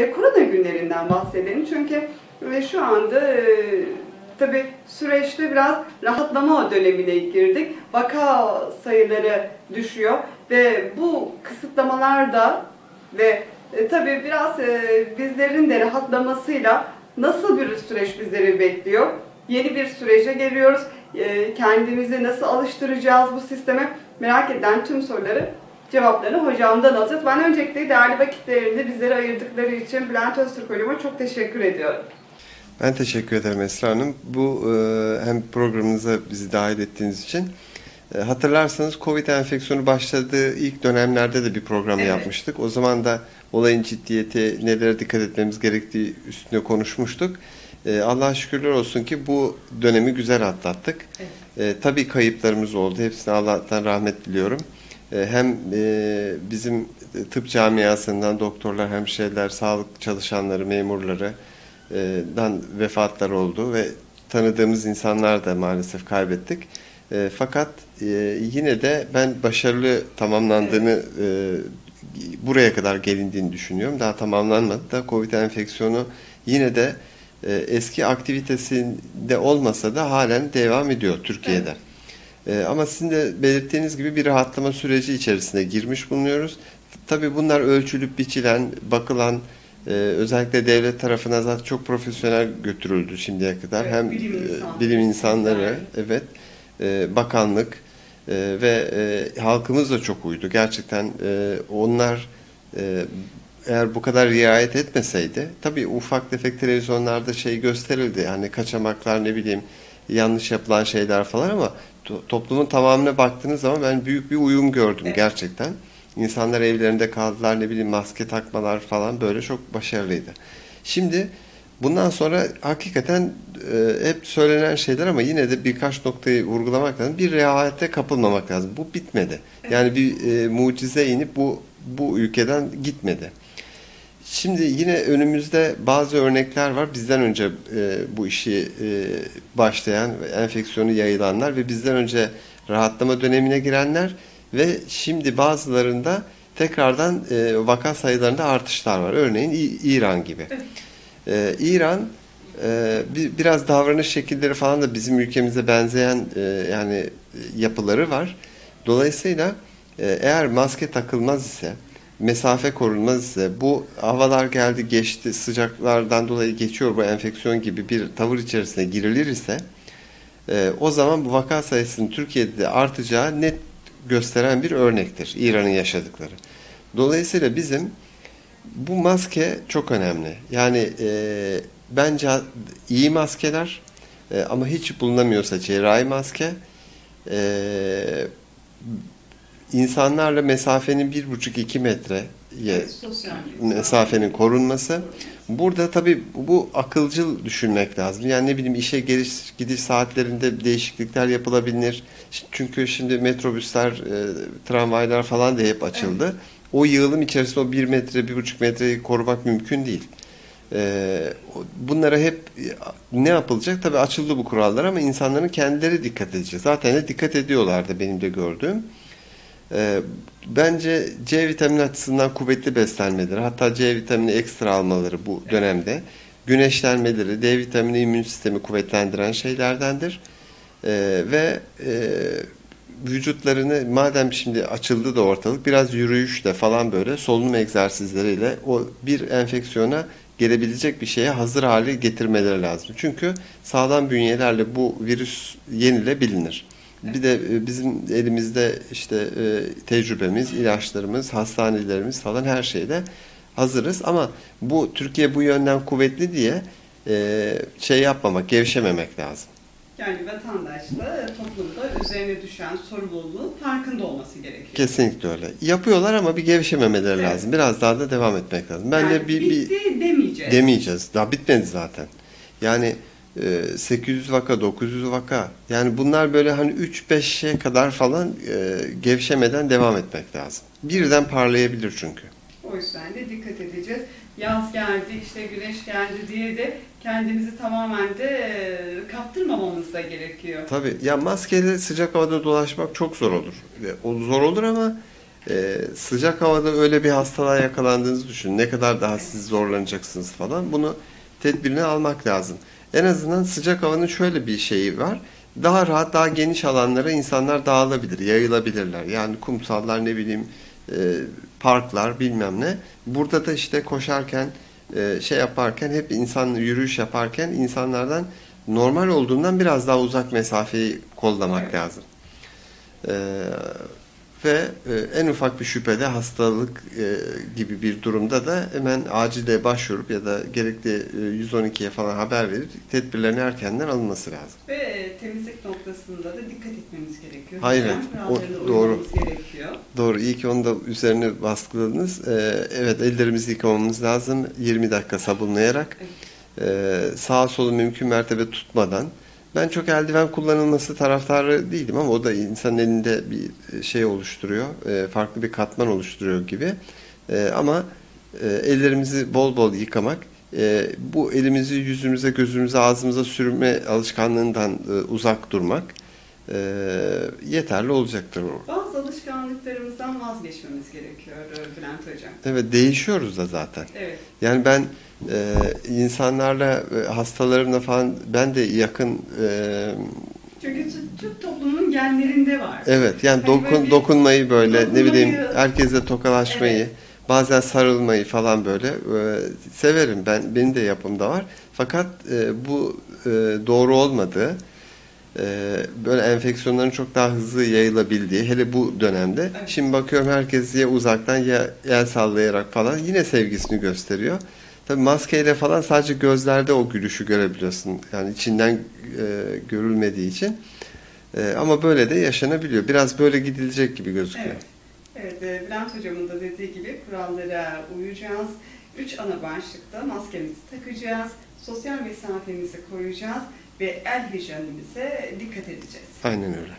e, korona günlerinden bahsedelim. Çünkü e, şu anda e, tabii süreçte biraz rahatlama dönemine girdik. Vaka sayıları düşüyor ve bu kısıtlamalar da ve e, tabii biraz e, bizlerin de rahatlamasıyla nasıl bir süreç bizleri bekliyor? Yeni bir sürece geliyoruz. E, kendimizi nasıl alıştıracağız bu sisteme? Merak eden tüm soruları cevaplarını hocamdan alacağız. Ben öncelikle değerli vakitlerini bizlere ayırdıkları için Bülent Öztürk hocama çok teşekkür ediyorum. Ben teşekkür ederim Esra Hanım. Bu e, hem programınıza bizi dahil ettiğiniz için. E, hatırlarsanız Covid enfeksiyonu başladığı ilk dönemlerde de bir program Evet. yapmıştık. O zaman da olayın ciddiyeti, nelere dikkat etmemiz gerektiği üstüne konuşmuştuk. E, Allah'a şükürler olsun ki bu dönemi güzel atlattık. E, tabii kayıplarımız oldu. Hepsine Allah'tan rahmet diliyorum. E, hem e, bizim tıp camiasından doktorlar, hemşireler, sağlık çalışanları, memurları, e, dan vefatlar oldu ve tanıdığımız insanlar da maalesef kaybettik. Fakat yine de ben başarılı tamamlandığını buraya kadar gelindiğini düşünüyorum. Daha tamamlanmadı da Covid enfeksiyonu yine de eski aktivitesinde olmasa da halen devam ediyor Türkiye'de. E, ama sizin de belirttiğiniz gibi bir rahatlama süreci içerisine girmiş bulunuyoruz. Tabii bunlar ölçülüp biçilen, bakılan, ee, özellikle devlet tarafına zaten çok profesyonel götürüldü şimdiye kadar. Evet, Hem bilim e, insanları, bilim insanları, evet, e, bakanlık e, ve e, halkımız da çok uydu. Gerçekten e, onlar e, eğer bu kadar riayet etmeseydi, tabii ufak tefek televizyonlarda şey gösterildi. Hani kaçamaklar ne bileyim yanlış yapılan şeyler falan ama to- toplumun tamamına baktığınız zaman ben büyük bir uyum gördüm Evet. gerçekten. İnsanlar evlerinde kaldılar ne bileyim maske takmalar falan böyle çok başarılıydı. Şimdi bundan sonra hakikaten e, hep söylenen şeyler ama yine de birkaç noktayı vurgulamak lazım. Bir rehavete kapılmamak lazım. Bu bitmedi. Yani bir e, mucize inip bu bu ülkeden gitmedi. Şimdi yine önümüzde bazı örnekler var. Bizden önce e, bu işi e, başlayan, enfeksiyonu yayılanlar ve bizden önce rahatlama dönemine girenler ve şimdi bazılarında tekrardan e, vaka sayılarında artışlar var. Örneğin İ- İran gibi. E, İran e, bi- biraz davranış şekilleri falan da bizim ülkemize benzeyen e, yani e, yapıları var. Dolayısıyla e, eğer maske takılmaz ise mesafe korunmaz bu havalar geldi geçti sıcaklardan dolayı geçiyor bu enfeksiyon gibi bir tavır içerisine girilir ise e, o zaman bu vaka sayısının Türkiye'de de artacağı net gösteren bir örnektir İran'ın yaşadıkları. Dolayısıyla bizim bu maske çok önemli. Yani e, bence iyi maskeler e, ama hiç bulunamıyorsa cerrahi maske e, insanlarla mesafenin bir buçuk iki Sosyal mesafenin korunması. Burada tabii bu akılcıl düşünmek lazım. Yani ne bileyim işe geliş gidiş saatlerinde değişiklikler yapılabilir. Çünkü şimdi metrobüsler, e, tramvaylar falan da hep açıldı. O yığılım içerisinde o bir metre, bir buçuk metreyi korumak mümkün değil. E, bunlara hep e, ne yapılacak? Tabii açıldı bu kurallar ama insanların kendileri dikkat edecek. Zaten de dikkat ediyorlardı benim de gördüğüm. Ee, Bence C vitamini açısından kuvvetli beslenmeleri, hatta C vitamini ekstra almaları bu dönemde, güneşlenmeleri, D vitamini immün sistemi kuvvetlendiren şeylerdendir. Ee, ve e, vücutlarını madem şimdi açıldı da ortalık biraz yürüyüşle falan böyle solunum egzersizleriyle o bir enfeksiyona gelebilecek bir şeye hazır hale getirmeleri lazım. Çünkü sağlam bünyelerle bu virüs yenilebilir. Bir de e, bizim elimizde işte e, tecrübemiz, ilaçlarımız, hastanelerimiz falan her şeyde hazırız. Ama bu Türkiye bu yönden kuvvetli diye e, şey yapmamak, gevşememek lazım. Yani vatandaşla toplumda üzerine düşen sorumluluğun farkında olması gerekiyor. Kesinlikle öyle. Yapıyorlar ama bir gevşememeleri Evet. lazım. Biraz daha da devam etmek lazım. Ben yani de bir, bir bitti demeyeceğiz. demeyeceğiz. Daha bitmedi zaten. Yani 800 vaka, 900 vaka. Yani bunlar böyle hani 3-5'e kadar falan e, gevşemeden devam etmek lazım. Birden parlayabilir çünkü. O yüzden de dikkat edeceğiz. Yaz geldi, işte güneş geldi diye de kendimizi tamamen de e, kaptırmamamız da gerekiyor. Tabii ya maskeyle sıcak havada dolaşmak çok zor olur. E, O zor olur ama Ee, sıcak havada öyle bir hastalığa yakalandığınızı düşünün. Ne kadar daha siz zorlanacaksınız falan. Bunu tedbirini almak lazım. En azından sıcak havanın şöyle bir şeyi var. Daha rahat, daha geniş alanlara insanlar dağılabilir, yayılabilirler. Yani kumsallar ne bileyim e, parklar bilmem ne. Burada da işte koşarken e, şey yaparken hep insan yürüyüş yaparken insanlardan normal olduğundan biraz daha uzak mesafeyi kollamak lazım. E, ve e, en ufak bir şüphede hastalık e, gibi bir durumda da hemen acile başvurup ya da gerekli e, 112'ye falan haber verip tedbirlerin erkenden alınması lazım. Ve temizlik noktasında da dikkat etmemiz gerekiyor. Hayır, evet. O- doğru. gerekiyor. Doğru, iyi ki onu da üzerine baskıladınız. Evet, ellerimizi yıkamamız lazım. 20 dakika sabunlayarak. Ee, sağa solu mümkün mertebe tutmadan. Ben çok eldiven kullanılması taraftarı değilim ama o da insanın elinde bir şey oluşturuyor. Ee, farklı bir katman oluşturuyor gibi. Ee, ama e, ellerimizi bol bol yıkamak, e, bu elimizi yüzümüze, gözümüze, ağzımıza sürme alışkanlığından e, uzak durmak e, yeterli olacaktır. Bazı alışkanlıklarımızdan vazgeçmemiz gerekiyor Bülent Hocam. Evet değişiyoruz da zaten. Evet. Yani ben e, insanlarla e, hastalarımla falan ben de yakın e, Çünkü Türk- toplumunun genlerinde var. evet yani Hani dokun böyle dokunmayı böyle ne Dokunmayı- bileyim herkese tokalaşmayı Evet. bazen sarılmayı falan böyle e, severim ben benim de yapımda var. Fakat e, bu e, doğru olmadığı böyle enfeksiyonların çok daha hızlı yayılabildiği hele bu dönemde şimdi bakıyorum herkes ya uzaktan ya el sallayarak falan yine sevgisini gösteriyor. Tabii maskeyle falan sadece gözlerde o gülüşü görebiliyorsun. Yani içinden e, görülmediği için. E, ama böyle de yaşanabiliyor. Biraz böyle gidilecek gibi gözüküyor. Evet. Evet, e, Bülent Hocam'ın da dediği gibi kurallara uyacağız. Üç ana başlıkta maskemizi takacağız, sosyal mesafemizi koruyacağız ve el hijyenimize dikkat edeceğiz. Aynen öyle.